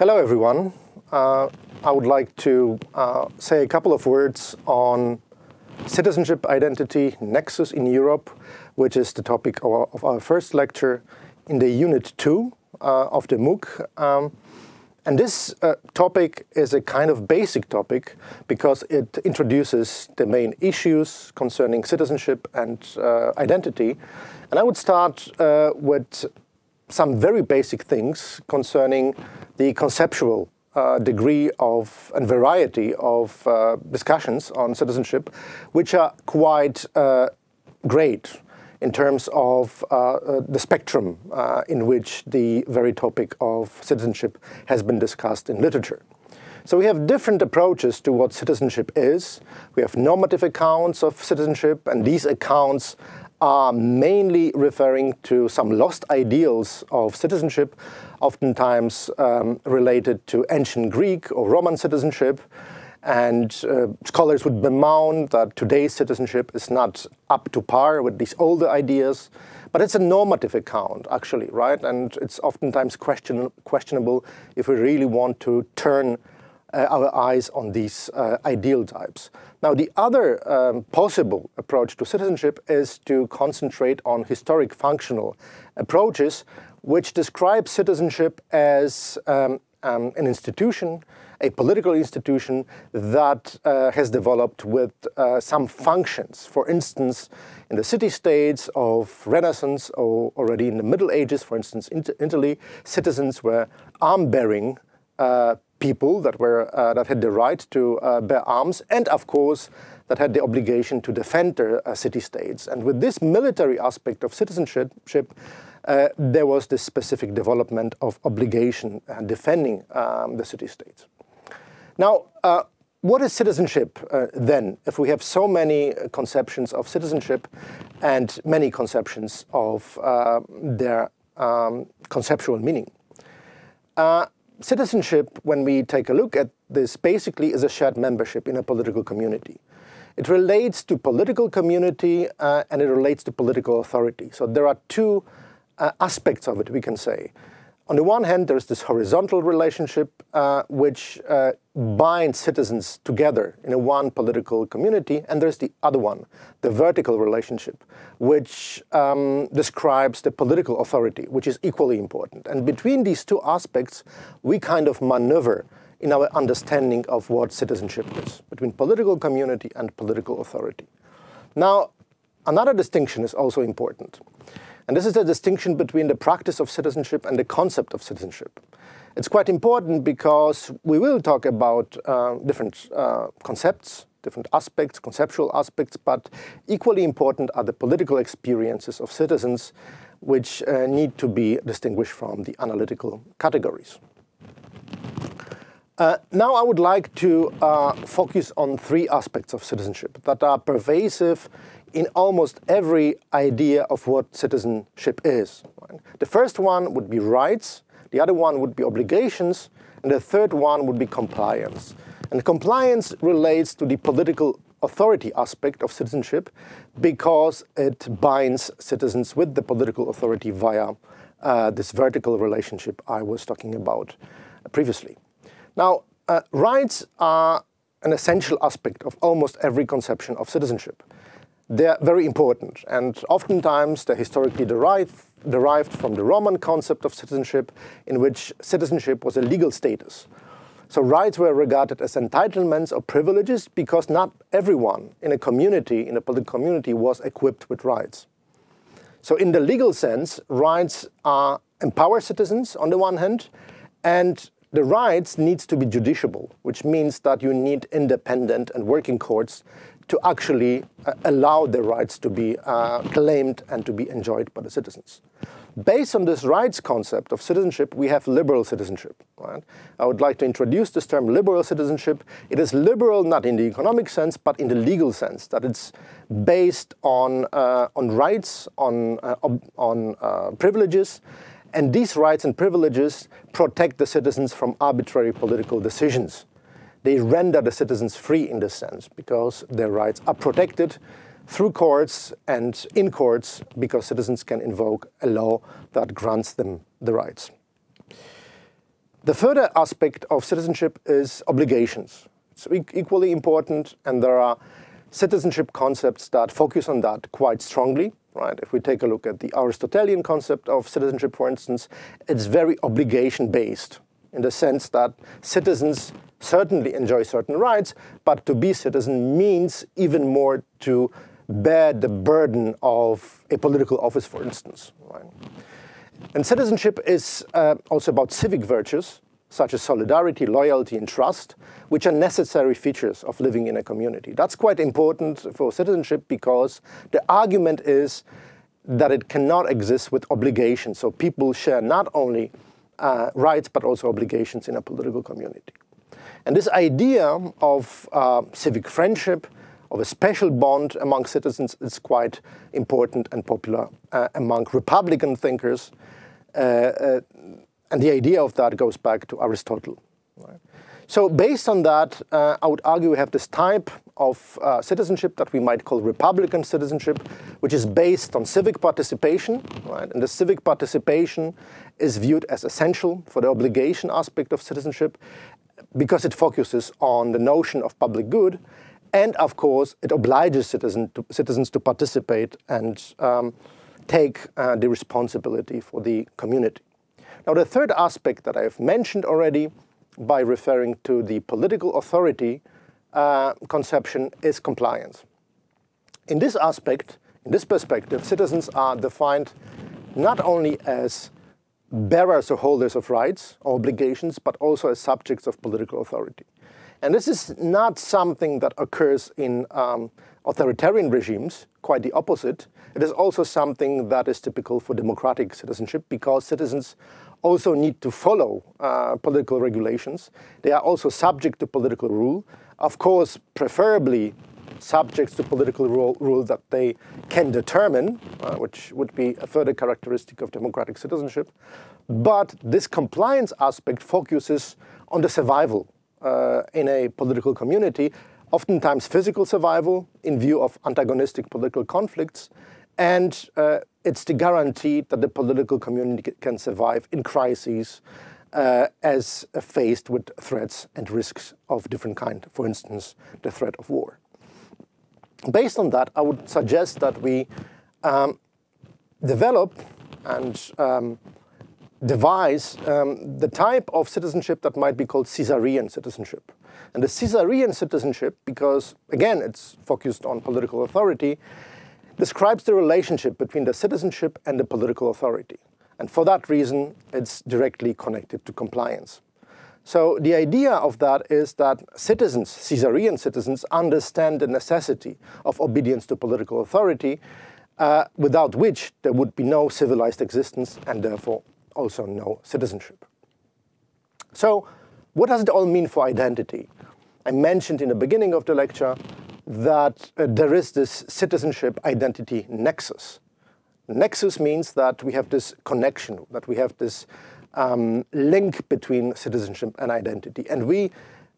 Hello, everyone. Uh, I would like to uh, say a couple of words on citizenship identity nexus in Europe, which is the topic of our, of our first lecture in the unit two uh, of the MOOC. Um, and this uh, topic is a kind of basic topic because it introduces the main issues concerning citizenship and uh, identity. And I would start uh, with some very basic things concerning the conceptual uh, degree of and variety of uh, discussions on citizenship, which are quite uh, great in terms of uh, uh, the spectrum uh, in which the very topic of citizenship has been discussed in literature. So we have different approaches to what citizenship is. We have normative accounts of citizenship, and these accounts are mainly referring to some lost ideals of citizenship, oftentimes um, related to ancient Greek or Roman citizenship. And uh, scholars would bemoan that today's citizenship is not up to par with these older ideas. But it's a normative account, actually, right? And it's oftentimes question, questionable if we really want to turn uh, our eyes on these uh, ideal types. Now, the other um, possible approach to citizenship is to concentrate on historic functional approaches, which describe citizenship as um, um, an institution, a political institution that uh, has developed with uh, some functions. For instance, in the city-states of Renaissance or already in the Middle Ages, for instance, in Italy, citizens were arm-bearing uh, people that were uh, that had the right to uh, bear arms, and of course that had the obligation to defend their uh, city-states. And with this military aspect of citizenship, uh, there was this specific development of obligation and defending um, the city-states. Now, uh, what is citizenship uh, then, if we have so many conceptions of citizenship and many conceptions of their um, conceptual meaning? Citizenship, when we take a look at this, basically is a shared membership in a political community. It relates to political community uh, and it relates to political authority. So there are two uh, aspects of it, we can say. On the one hand, there's this horizontal relationship uh, which uh, binds citizens together in a one political community, and there's the other one, the vertical relationship, which um, describes the political authority, which is equally important. And between these two aspects, we kind of maneuver in our understanding of what citizenship is, between political community and political authority. Now, another distinction is also important. And this is the distinction between the practice of citizenship and the concept of citizenship. It's quite important because we will talk about uh, different uh, concepts, different aspects, conceptual aspects, but equally important are the political experiences of citizens which uh, need to be distinguished from the analytical categories. Uh, now I would like to uh, focus on three aspects of citizenship that are pervasive in almost every idea of what citizenship is. The first one would be rights, the other one would be obligations, and the third one would be compliance. And compliance relates to the political authority aspect of citizenship because it binds citizens with the political authority via uh, this vertical relationship I was talking about previously. Now, uh, rights are an essential aspect of almost every conception of citizenship they're very important. And oftentimes they're historically derived, derived from the Roman concept of citizenship, in which citizenship was a legal status. So rights were regarded as entitlements or privileges because not everyone in a community, in a political community, was equipped with rights. So in the legal sense, rights are empower citizens on the one hand, and the rights needs to be judiciable, which means that you need independent and working courts to actually uh, allow their rights to be uh, claimed and to be enjoyed by the citizens. Based on this rights concept of citizenship, we have liberal citizenship. Right? I would like to introduce this term liberal citizenship. It is liberal not in the economic sense, but in the legal sense, that it's based on, uh, on rights, on, uh, on uh, privileges, and these rights and privileges protect the citizens from arbitrary political decisions they render the citizens free in this sense because their rights are protected through courts and in courts because citizens can invoke a law that grants them the rights. The further aspect of citizenship is obligations. It's equally important, and there are citizenship concepts that focus on that quite strongly. Right? If we take a look at the Aristotelian concept of citizenship, for instance, it's very obligation-based in the sense that citizens certainly enjoy certain rights, but to be citizen means even more to bear the burden of a political office, for instance. Right? And citizenship is uh, also about civic virtues, such as solidarity, loyalty, and trust, which are necessary features of living in a community. That's quite important for citizenship because the argument is that it cannot exist with obligations. So people share not only uh, rights but also obligations in a political community. And this idea of uh, civic friendship, of a special bond among citizens is quite important and popular uh, among Republican thinkers. Uh, uh, and the idea of that goes back to Aristotle. So based on that, uh, I would argue we have this type of uh, citizenship that we might call Republican citizenship, which is based on civic participation. Right? And the civic participation is viewed as essential for the obligation aspect of citizenship because it focuses on the notion of public good. And of course, it obliges citizen to, citizens to participate and um, take uh, the responsibility for the community. Now, the third aspect that I've mentioned already by referring to the political authority uh, conception is compliance. In this aspect, in this perspective, citizens are defined not only as bearers or holders of rights or obligations, but also as subjects of political authority. And this is not something that occurs in um, authoritarian regimes, quite the opposite. It is also something that is typical for democratic citizenship because citizens also need to follow uh, political regulations. They are also subject to political rule. Of course, preferably subjects to political rule, rule that they can determine, uh, which would be a further characteristic of democratic citizenship. But this compliance aspect focuses on the survival uh, in a political community, oftentimes physical survival in view of antagonistic political conflicts, and uh, it's the guarantee that the political community can survive in crises uh, as faced with threats and risks of different kind, for instance, the threat of war. Based on that, I would suggest that we um, develop and um, devise um, the type of citizenship that might be called Caesarean citizenship. And the Caesarean citizenship, because again, it's focused on political authority, describes the relationship between the citizenship and the political authority. And for that reason, it's directly connected to compliance. So the idea of that is that citizens, Caesarean citizens, understand the necessity of obedience to political authority, uh, without which there would be no civilized existence and therefore also no citizenship. So what does it all mean for identity? I mentioned in the beginning of the lecture that uh, there is this citizenship identity nexus. Nexus means that we have this connection, that we have this um, link between citizenship and identity. And we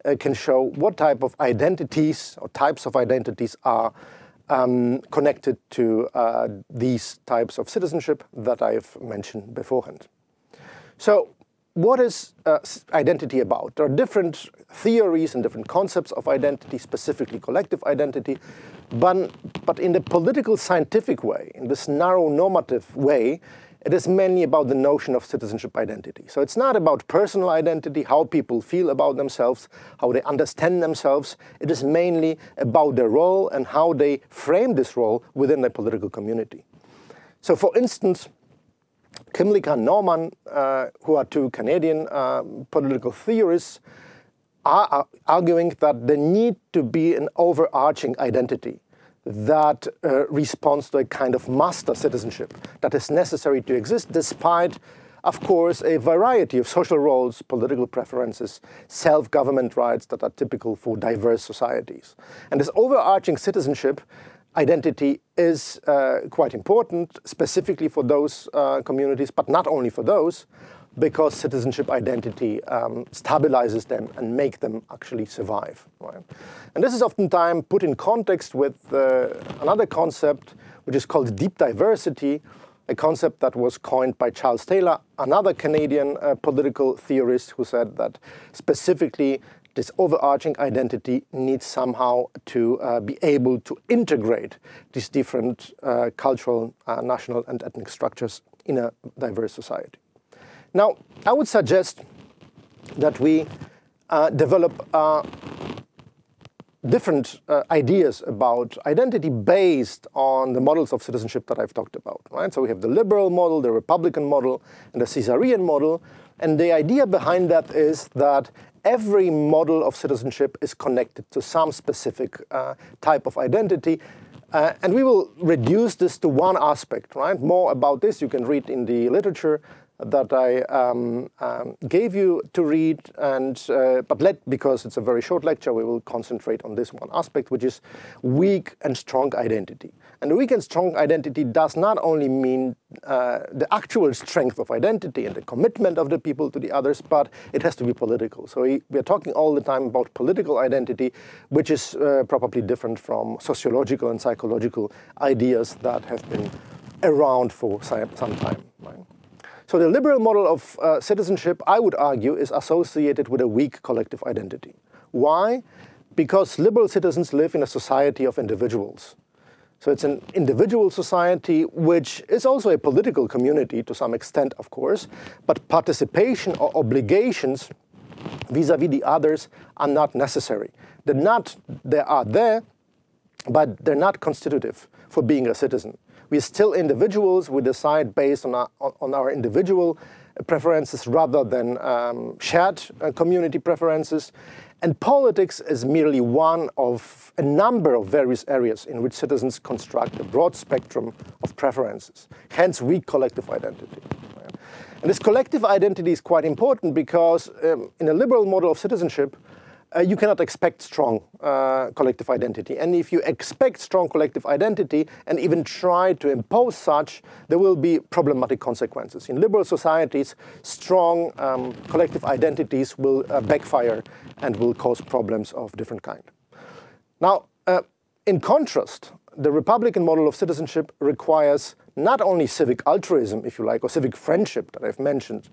uh, can show what type of identities or types of identities are um, connected to uh, these types of citizenship that I've mentioned beforehand. So what is uh, identity about? There are different theories and different concepts of identity, specifically collective identity, but, but in the political scientific way, in this narrow normative way, it is mainly about the notion of citizenship identity. So it's not about personal identity, how people feel about themselves, how they understand themselves. It is mainly about their role and how they frame this role within their political community. So for instance, Kymlicka and Norman, uh, who are two Canadian uh, political theorists, are arguing that there need to be an overarching identity that uh, responds to a kind of master citizenship that is necessary to exist despite of course, a variety of social roles, political preferences, self-government rights that are typical for diverse societies. And this overarching citizenship identity is uh, quite important, specifically for those uh, communities, but not only for those, because citizenship identity um, stabilizes them and make them actually survive. Right? And this is oftentimes put in context with uh, another concept, which is called deep diversity, a concept that was coined by Charles Taylor, another Canadian uh, political theorist who said that specifically this overarching identity needs somehow to uh, be able to integrate these different uh, cultural, uh, national, and ethnic structures in a diverse society. Now, I would suggest that we uh, develop uh, different uh, ideas about identity based on the models of citizenship that I've talked about. Right? So we have the liberal model, the Republican model, and the Caesarean model. And the idea behind that is that every model of citizenship is connected to some specific uh, type of identity. Uh, and we will reduce this to one aspect, right? More about this you can read in the literature that I um, um, gave you to read, and uh, but let because it's a very short lecture, we will concentrate on this one aspect, which is weak and strong identity. And weak and strong identity does not only mean uh, the actual strength of identity and the commitment of the people to the others, but it has to be political. So we, we are talking all the time about political identity, which is uh, probably different from sociological and psychological ideas that have been around for some time. So the liberal model of uh, citizenship, I would argue, is associated with a weak collective identity. Why? Because liberal citizens live in a society of individuals. So it's an individual society, which is also a political community to some extent, of course, but participation or obligations vis-a-vis -vis the others are not necessary. They're not, they are there, but they're not constitutive for being a citizen. We're still individuals. We decide based on our, on our individual preferences rather than um, shared uh, community preferences. And politics is merely one of a number of various areas in which citizens construct a broad spectrum of preferences, hence weak collective identity. And this collective identity is quite important because um, in a liberal model of citizenship, uh, you cannot expect strong uh, collective identity. And if you expect strong collective identity and even try to impose such, there will be problematic consequences. In liberal societies, strong um, collective identities will uh, backfire and will cause problems of different kind. Now, uh, in contrast, the Republican model of citizenship requires not only civic altruism, if you like, or civic friendship that I've mentioned,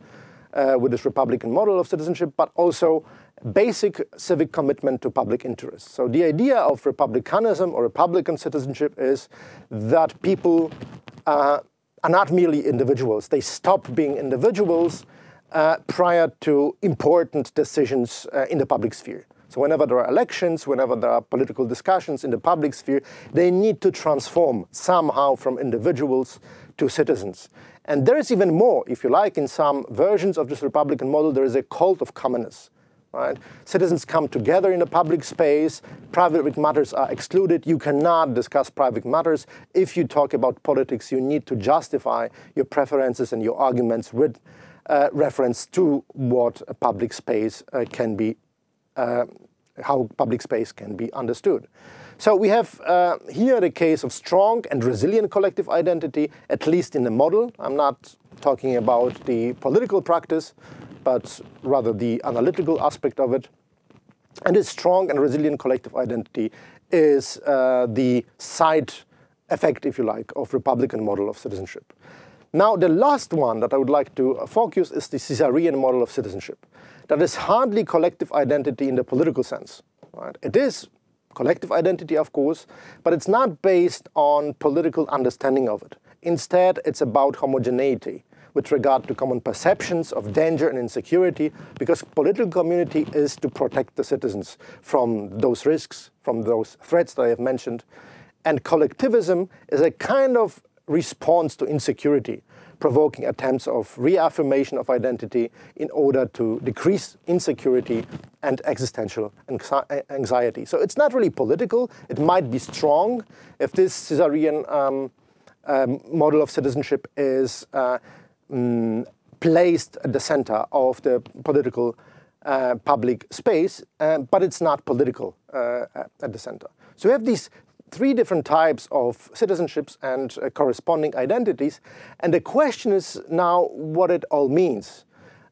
uh, with this Republican model of citizenship, but also basic civic commitment to public interest. So the idea of republicanism or Republican citizenship is that people uh, are not merely individuals. They stop being individuals uh, prior to important decisions uh, in the public sphere. So whenever there are elections, whenever there are political discussions in the public sphere, they need to transform somehow from individuals to citizens. And there is even more, if you like, in some versions of this Republican model, there is a cult of commonness. Right? Citizens come together in a public space, private matters are excluded, you cannot discuss private matters. If you talk about politics, you need to justify your preferences and your arguments with uh, reference to what a public space uh, can be, uh, how public space can be understood. So we have uh, here the case of strong and resilient collective identity, at least in the model. I'm not talking about the political practice, but rather the analytical aspect of it. And this strong and resilient collective identity is uh, the side effect, if you like, of Republican model of citizenship. Now, the last one that I would like to focus is the Caesarean model of citizenship. That is hardly collective identity in the political sense. Right? It is collective identity, of course, but it's not based on political understanding of it. Instead, it's about homogeneity with regard to common perceptions of danger and insecurity, because political community is to protect the citizens from those risks, from those threats that I have mentioned. And collectivism is a kind of response to insecurity provoking attempts of reaffirmation of identity in order to decrease insecurity and existential anxiety. So it's not really political. It might be strong if this Caesarean um, um, model of citizenship is uh, mm, placed at the center of the political uh, public space, uh, but it's not political uh, at the center. So we have these three different types of citizenships and uh, corresponding identities. And the question is now what it all means.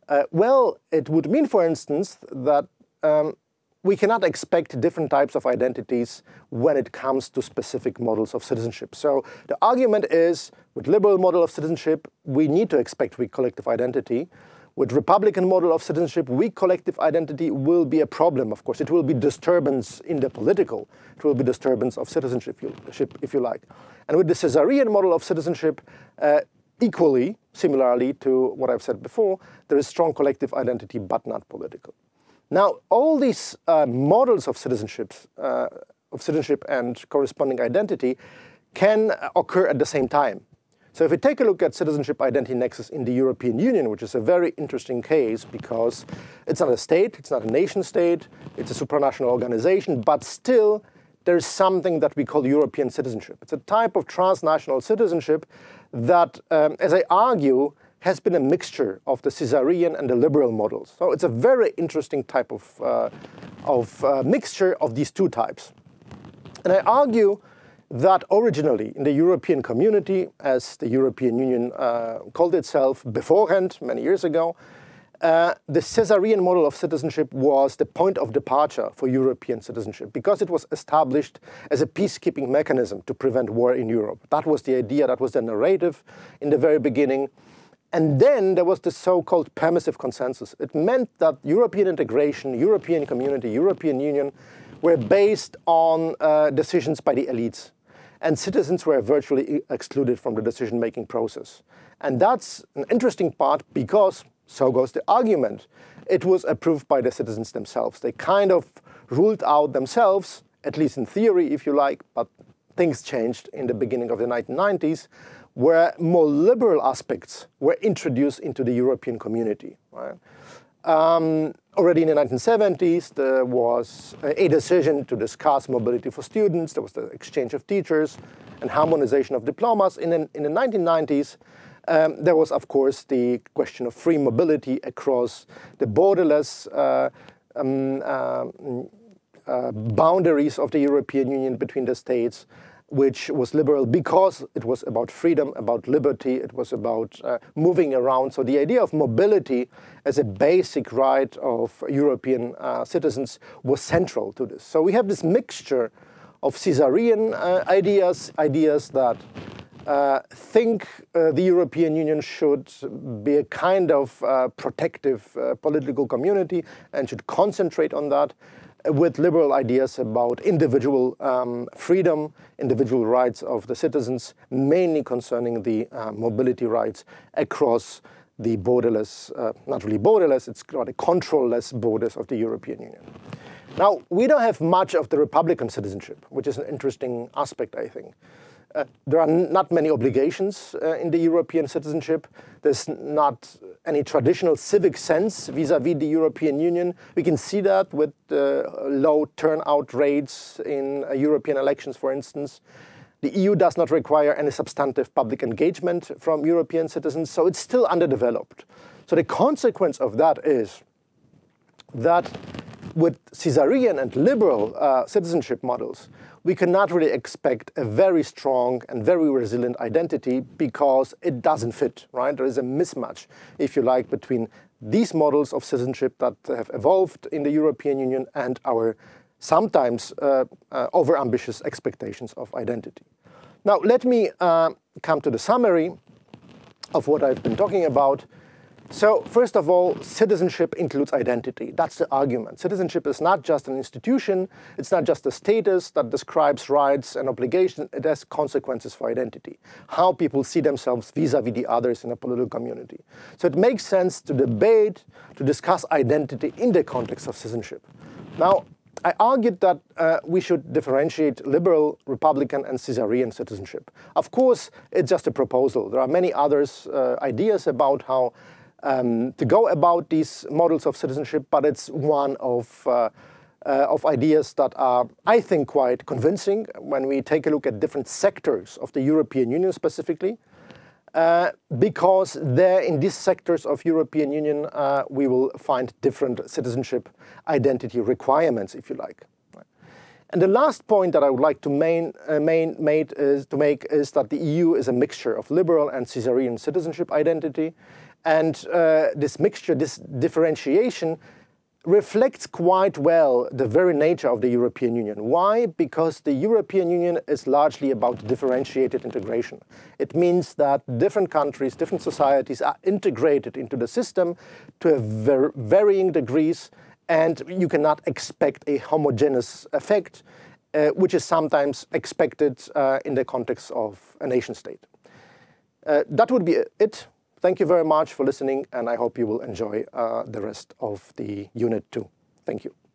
Uh, well, it would mean, for instance, that um, we cannot expect different types of identities when it comes to specific models of citizenship. So the argument is, with liberal model of citizenship, we need to expect collective identity. With Republican model of citizenship, weak collective identity will be a problem, of course. It will be disturbance in the political. It will be disturbance of citizenship, if you like. And with the Caesarean model of citizenship, uh, equally, similarly to what I've said before, there is strong collective identity, but not political. Now, all these uh, models of citizenship, uh, of citizenship and corresponding identity can occur at the same time. So if we take a look at citizenship identity nexus in the European Union, which is a very interesting case because it's not a state, it's not a nation state, it's a supranational organization, but still there's something that we call European citizenship. It's a type of transnational citizenship that, um, as I argue, has been a mixture of the Caesarean and the liberal models. So it's a very interesting type of, uh, of uh, mixture of these two types. And I argue that originally in the European community, as the European Union uh, called itself beforehand, many years ago, uh, the Caesarean model of citizenship was the point of departure for European citizenship because it was established as a peacekeeping mechanism to prevent war in Europe. That was the idea, that was the narrative in the very beginning. And then there was the so-called permissive consensus. It meant that European integration, European community, European Union were based on uh, decisions by the elites and citizens were virtually excluded from the decision-making process. And that's an interesting part because, so goes the argument, it was approved by the citizens themselves. They kind of ruled out themselves, at least in theory, if you like, but things changed in the beginning of the 1990s, where more liberal aspects were introduced into the European community. Right? Um, already in the 1970s, there was a decision to discuss mobility for students. There was the exchange of teachers and harmonization of diplomas. In, in the 1990s, um, there was, of course, the question of free mobility across the borderless uh, um, uh, uh, boundaries of the European Union between the states which was liberal because it was about freedom, about liberty, it was about uh, moving around. So the idea of mobility as a basic right of European uh, citizens was central to this. So we have this mixture of Caesarean uh, ideas, ideas that uh, think uh, the European Union should be a kind of uh, protective political community and should concentrate on that, with liberal ideas about individual um, freedom, individual rights of the citizens, mainly concerning the uh, mobility rights across the borderless, uh, not really borderless, it's rather controlless borders of the European Union. Now, we don't have much of the Republican citizenship, which is an interesting aspect, I think. Uh, there are not many obligations uh, in the European citizenship. There's not any traditional civic sense vis-à-vis -vis the European Union. We can see that with low turnout rates in uh, European elections, for instance. The EU does not require any substantive public engagement from European citizens, so it's still underdeveloped. So the consequence of that is that with Caesarean and liberal uh, citizenship models, we cannot really expect a very strong and very resilient identity because it doesn't fit, right? There is a mismatch, if you like, between these models of citizenship that have evolved in the European Union and our sometimes uh, uh, overambitious expectations of identity. Now, let me uh, come to the summary of what I've been talking about. So first of all, citizenship includes identity. That's the argument. Citizenship is not just an institution, it's not just a status that describes rights and obligations, it has consequences for identity. How people see themselves vis-a-vis -vis the others in a political community. So it makes sense to debate, to discuss identity in the context of citizenship. Now, I argued that uh, we should differentiate liberal, republican, and Caesarean citizenship. Of course, it's just a proposal. There are many others uh, ideas about how um, to go about these models of citizenship, but it's one of, uh, uh, of ideas that are, I think, quite convincing when we take a look at different sectors of the European Union specifically. Uh, because there in these sectors of European Union, uh, we will find different citizenship identity requirements, if you like. And the last point that I would like to main, uh, main made is, to make is that the EU is a mixture of liberal and Caesarean citizenship identity. And uh, this mixture, this differentiation reflects quite well the very nature of the European Union. Why? Because the European Union is largely about differentiated integration. It means that different countries, different societies are integrated into the system to ver varying degrees and you cannot expect a homogeneous effect, uh, which is sometimes expected uh, in the context of a nation state. Uh, that would be it. Thank you very much for listening, and I hope you will enjoy uh, the rest of the unit too. Thank you.